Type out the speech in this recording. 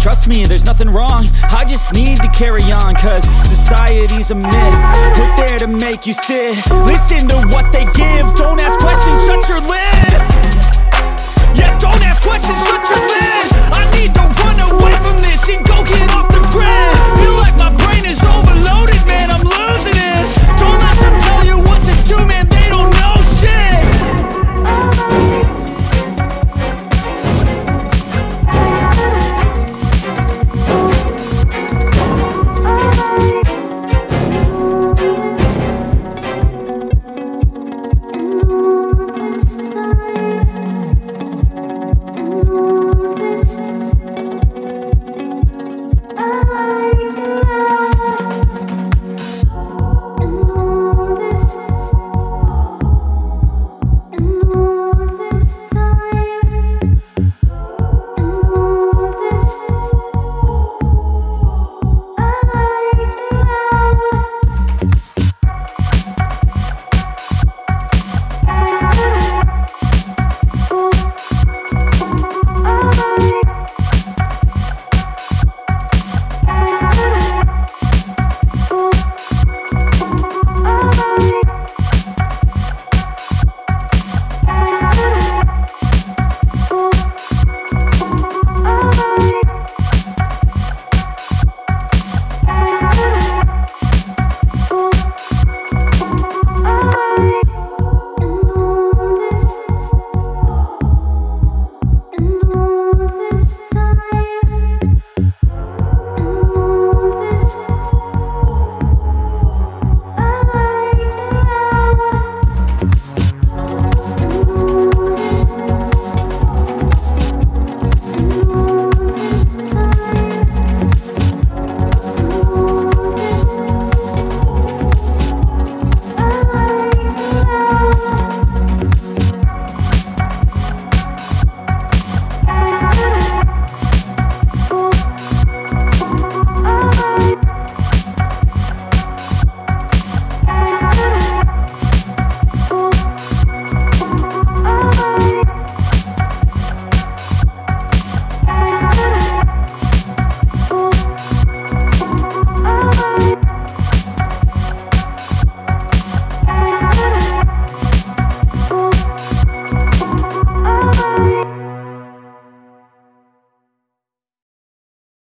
Trust me, there's nothing wrong. I just need to carry on Cause society's a myth. Put there to make you sit. Listen to what they give. Don't ask questions, shut